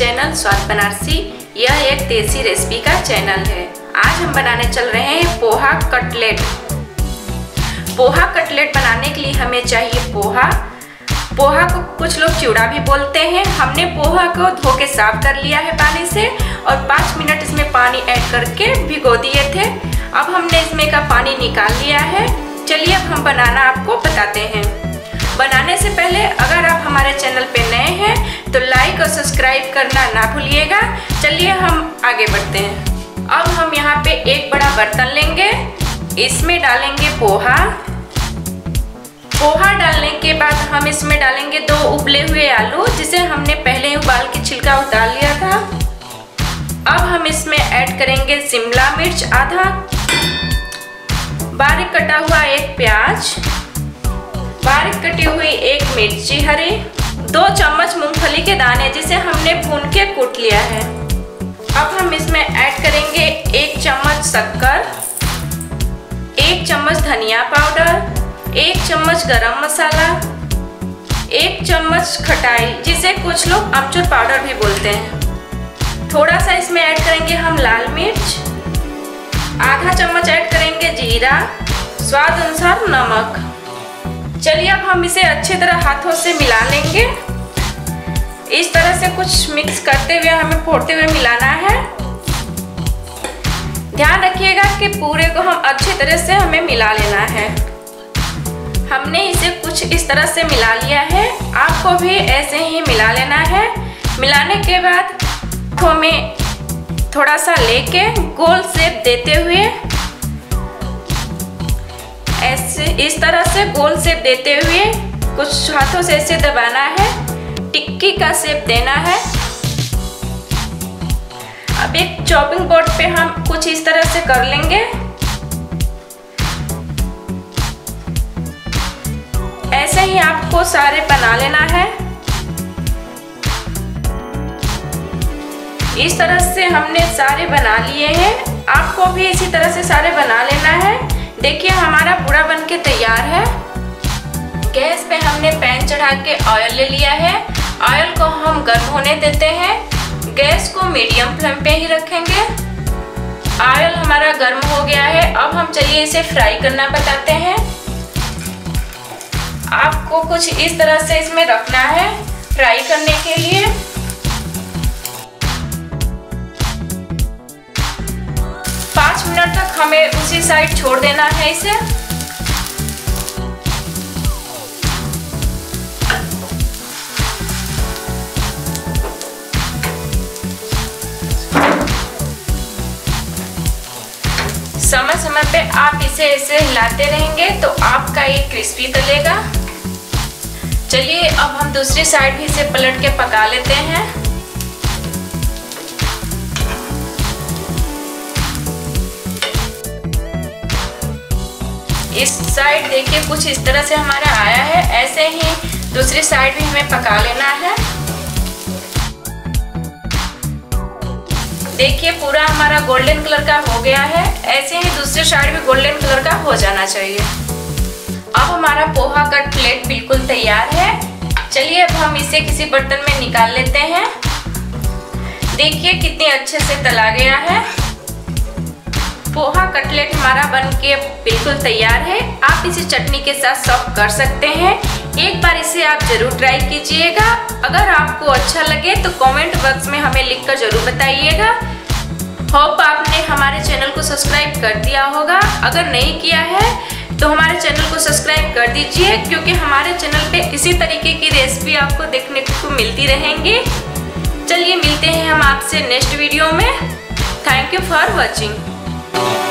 Channel स्वाद बनारसी, यह एक देसी रेसिपी का चैनल है। आज हम बनाने चल रहे हैं पोहा कटलेट। पोहा कटलेट बनाने के लिए हमें चाहिए पोहा। पोहा को कुछ लोग चिवड़ा भी बोलते हैं। हमने पोहा को धो के साफ़ कर लिया है पानी से और पाँच मिनट इसमें पानी ऐड करके भिगो दिए थे। अब हमने इसमें का पानी निकाल लिया है। चलिए अब हम बनाना आपको बताते हैं। बनाने से पहले अगर आप हमारे चैनल पे नए हैं तो लाइक और सब्सक्राइब करना ना भूलिएगा। चलिए हम आगे बढ़ते हैं। अब हम यहाँ पे एक बड़ा बर्तन लेंगे। इसमें डालेंगे पोहा। पोहा डालने के बाद हम इसमें डालेंगे दो उबले हुए आलू, जिसे हमने पहले उबाल के छिलका उतार लिया था। अब हम इसमें ऐड करेंगे शिमला मिर्च आधा। बारीक कटा हुआ एक प्याज। बारीक कटी हुई एक मिर्ची हरी, दो चम्मच मूंगफली के दाने जिसे हमने भून के कूट लिया है। अब हम इसमें ऐड करेंगे एक चम्मच शक्कर, एक चम्मच धनिया पाउडर, एक चम्मच गरम मसाला, एक चम्मच खटाई, जिसे कुछ लोग अमचूर पाउडर भी बोलते हैं। थोड़ा सा इसमें ऐड करेंगे हम लाल मिर्च, आधा चम्मच ऐड करेंगे जीरा, स्वाद अनुसार नमक। चलिए अब हम इसे अच्छी तरह हाथों से मिला लेंगे। इस तरह से कुछ मिक्स करते हुए हमें फोड़ते हुए मिलाना है। ध्यान रखिएगा कि पूरे को हम अच्छी तरह से हमें मिला लेना है। हमने इसे कुछ इस तरह से मिला लिया है। आपको भी ऐसे ही मिला लेना है। मिलाने के बाद हमें थोड़ा सा लेके गोल शेप देते हुए ऐसे, इस तरह से गोल शेप देते हुए कुछ हाथों से ऐसे दबाना है। टिक्की का शेप देना है। अब एक चॉपिंग बोर्ड पे हम कुछ इस तरह से कर लेंगे। ऐसे ही आपको सारे बना लेना है। इस तरह से हमने सारे बना लिए हैं। आपको भी इसी तरह से सारे बना लेना है। देखिए, हमारा पूरा बन के तैयार है। गैस पे हमने पैन चढ़ा के ऑयल ले लिया है। ऑयल को हम गर्म होने देते हैं। गैस को मीडियम फ्लेम पे ही रखेंगे। ऑयल हमारा गर्म हो गया है। अब हम चलिए इसे फ्राई करना बताते हैं। आपको कुछ इस तरह से इसमें रखना है फ्राई करने के लिए। हमें उसी साइड छोड़ देना है इसे। समय समय पे आप इसे ऐसे हिलाते रहेंगे तो आपका ये क्रिस्पी तलेगा। चलिए, अब हम दूसरी साइड भी इसे पलट के पका लेते हैं। इस साइड देखिए कुछ इस तरह से हमारा आया है। ऐसे ही दूसरी साइड भी हमें पका लेना है। देखिए, पूरा हमारा गोल्डन कलर का हो गया है। ऐसे ही दूसरी साइड भी गोल्डन कलर का हो जाना चाहिए। अब हमारा पोहा का प्लेट बिल्कुल तैयार है। चलिए, अब हम इसे किसी बर्तन में निकाल लेते हैं। देखिए, कितने अच्छे से तला गया है। पोहा कटलेट हमारा बन के बिल्कुल तैयार है। आप इसे चटनी के साथ सर्व कर सकते हैं। एक बार इसे आप ज़रूर ट्राई कीजिएगा। अगर आपको अच्छा लगे तो कमेंट बॉक्स में हमें लिखकर ज़रूर बताइएगा। होप आपने हमारे चैनल को सब्सक्राइब कर दिया होगा। अगर नहीं किया है तो हमारे चैनल को सब्सक्राइब कर दीजिए, क्योंकि हमारे चैनल पे इसी तरीके की रेसिपी आपको देखने को मिलती रहेंगी। चलिए मिलते हैं हम आपसे नेक्स्ट वीडियो में। Thank you for watching Thank.